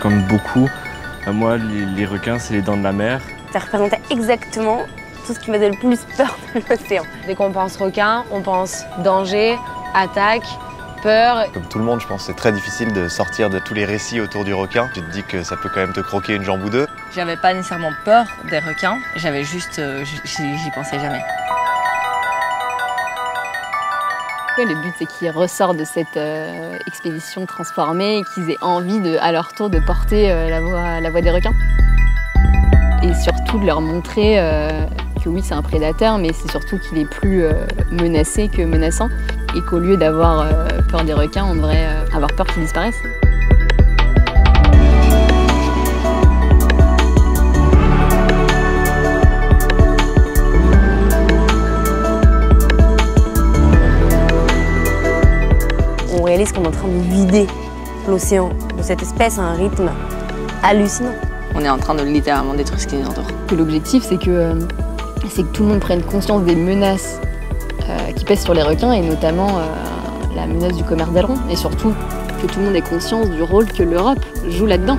comme beaucoup, euh, moi, les, les requins, c'est les dents de la mer. Ça représentait exactement tout ce qui me faisait le plus peur de l'océan. Dès qu'on pense requin, on pense danger, attaque, peur. Comme tout le monde, je pense que c'est très difficile de sortir de tous les récits autour du requin. Tu te dis que ça peut quand même te croquer une jambe ou deux. J'avais pas nécessairement peur des requins, j'avais juste, euh, j'y pensais jamais. Le but, c'est qu'ils ressortent de cette euh, expédition transformée et qu'ils aient envie, à leur tour, de porter euh, la, voix, des requins. Et surtout de leur montrer euh, que oui, c'est un prédateur, mais c'est surtout qu'il est plus menacé que menaçant. Et qu'au lieu d'avoir peur des requins, on devrait avoir peur qu'ils disparaissent. On réalise qu'on est en train de vider l'océan de cette espèce à un rythme hallucinant. On est en train de littéralement détruire ce qui nous entoure. Que L'objectif, c'est que, euh, c'est que tout le monde prenne conscience des menaces euh, qui pèsent sur les requins et notamment euh, la menace du commerce d'ailerons et surtout que tout le monde ait conscience du rôle que l'Europe joue là-dedans.